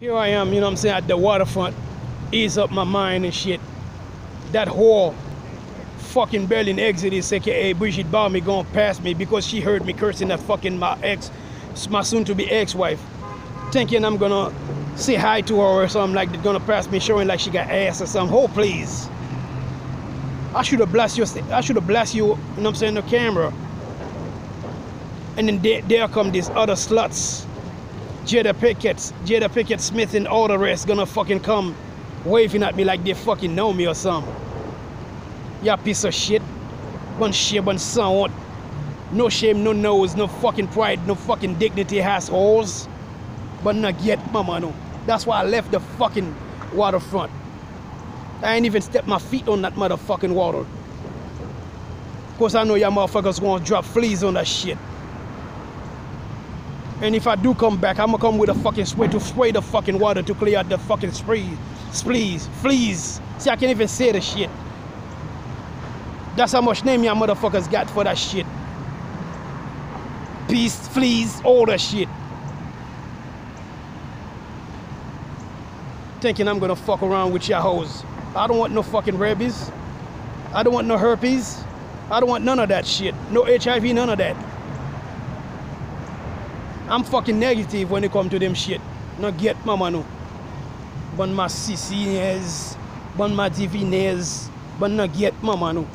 Here I am, you know what I'm saying, at the waterfront. Ease up my mind and shit. That whore fucking Berlin Exodus, aka Brigitte Balmy, gonna pass me because she heard me cursing that fucking my ex, my soon to be ex wife. Thinking I'm gonna say hi to her or something like that, gonna pass me showing like she got ass or something. Oh, please. I should have blessed you, I should have blessed you, you know what I'm saying, the camera. And then there, there come these other sluts. Jada Pinkett, Jada Pinkett Smith and all the rest gonna fucking come waving at me like they fucking know me or something. Ya piece of shit. Bun shame, bun sound. No shame, no nose, no fucking pride, no fucking dignity assholes. But not yet, mama no. That's why I left the fucking waterfront. I ain't even stepped my feet on that motherfucking water. Cause I know y'all motherfuckers gonna drop fleas on that shit. And if I do come back, I'm gonna come with a fucking spray to spray the fucking water to clear out the fucking spree, fleas, fleas. See, I can't even say the shit. That's how much name y'all motherfuckers got for that shit. Peace, fleas, all that shit. Thinking I'm gonna fuck around with y'all hoes. I don't want no fucking rabies. I don't want no herpes. I don't want none of that shit. No HIV, none of that. I'm fucking negative when it come to them shit. Not get mama no. Bon ma sisi nez, bon ma divi divinez, bon not get mama no.